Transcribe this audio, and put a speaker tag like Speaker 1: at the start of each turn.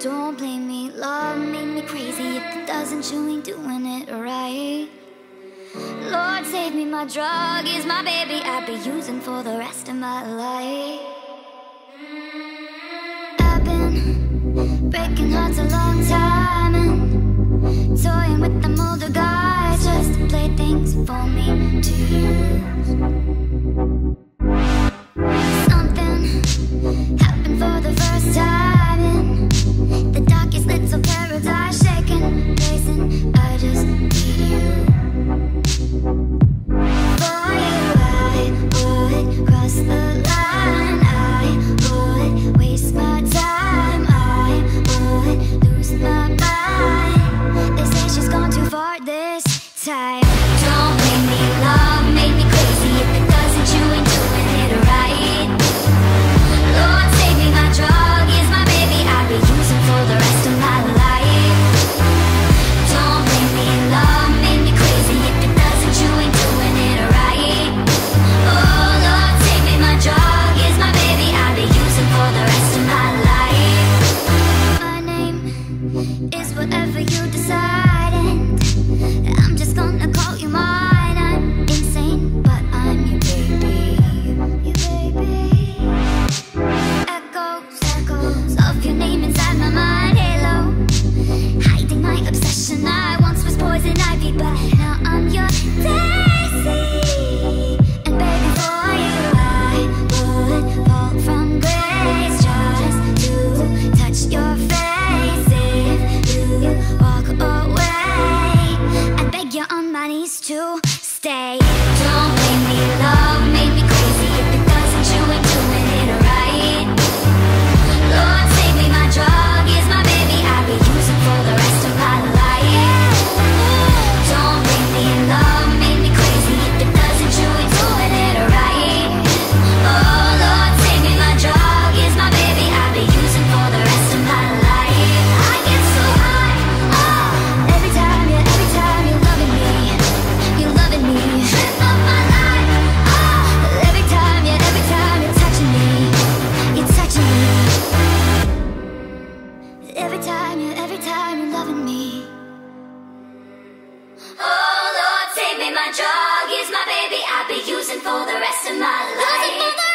Speaker 1: Don't blame me, love made me crazy. If it doesn't, you ain't doing it right. Lord, save me, my drug is my baby. I'd be using for the rest of my life. I've been breaking hearts a long time and toying with the older guys just to play things for me to use. you decide. place to stay. Don't make me love me. Every time, yeah, every time you're loving me. Oh Lord, save me, my drug is my baby. I'll be using for the rest of my life.